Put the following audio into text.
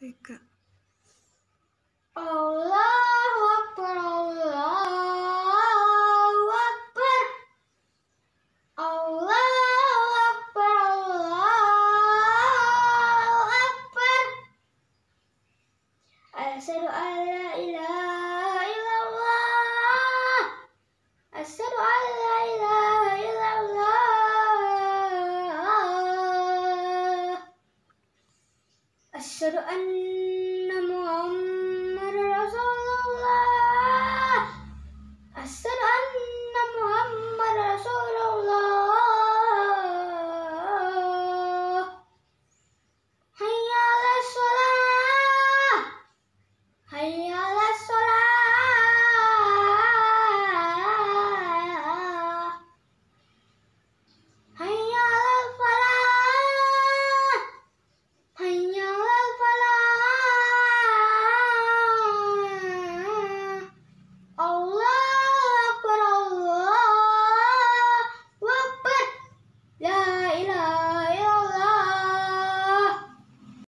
TK. Allahu Akbar, Allahu Akbar. Allahu Akbar, Allahu Akbar. Asyhadu an la ilaha أشهد أن محمد